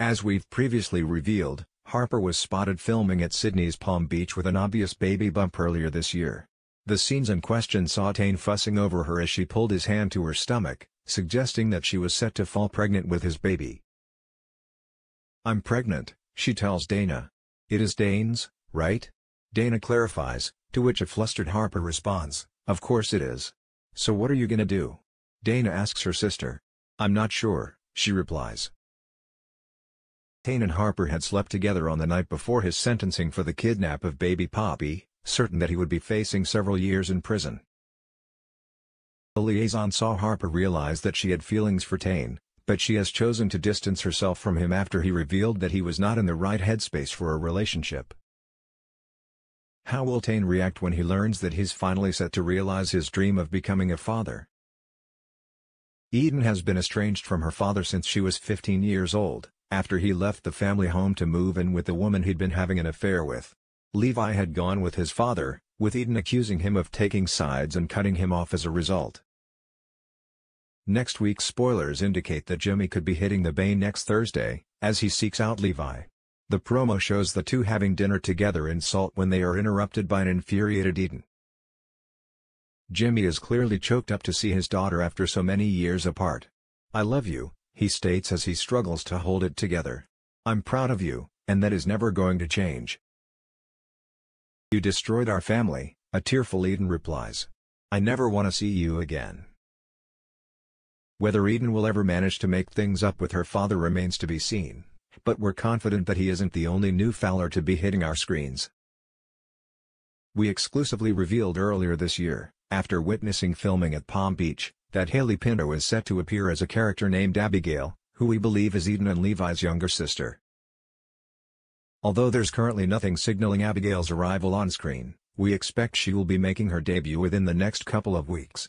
As we've previously revealed, Harper was spotted filming at Sydney's Palm Beach with an obvious baby bump earlier this year. The scenes in question saw Tane fussing over her as she pulled his hand to her stomach, suggesting that she was set to fall pregnant with his baby. I'm pregnant, she tells Dana. It is Tane's, right? Dana clarifies, to which a flustered Harper responds, of course it is. So what are you gonna do? Dana asks her sister. I'm not sure, she replies. Tane and Harper had slept together on the night before his sentencing for the kidnap of baby Poppy, certain that he would be facing several years in prison. The liaison saw Harper realize that she had feelings for Tane, but she has chosen to distance herself from him after he revealed that he was not in the right headspace for a relationship. How will Tane react when he learns that he's finally set to realize his dream of becoming a father? Eden has been estranged from her father since she was 15 years old, after he left the family home to move in with the woman he'd been having an affair with. Levi had gone with his father, with Eden accusing him of taking sides and cutting him off as a result. Next week's spoilers indicate that Jimmy could be hitting the bay next Thursday, as he seeks out Levi. The promo shows the two having dinner together in Salt when they are interrupted by an infuriated Eden. Jimmy is clearly choked up to see his daughter after so many years apart. I love you, he states as he struggles to hold it together. I'm proud of you, and that is never going to change. You destroyed our family, a tearful Eden replies. I never want to see you again. Whether Eden will ever manage to make things up with her father remains to be seen, but we're confident that he isn't the only new Fowler to be hitting our screens. We exclusively revealed earlier this year, after witnessing filming at Palm Beach, that Hailey Pinto is set to appear as a character named Abigail, who we believe is Eden and Levi's younger sister. Although there's currently nothing signaling Abigail's arrival on screen, we expect she will be making her debut within the next couple of weeks.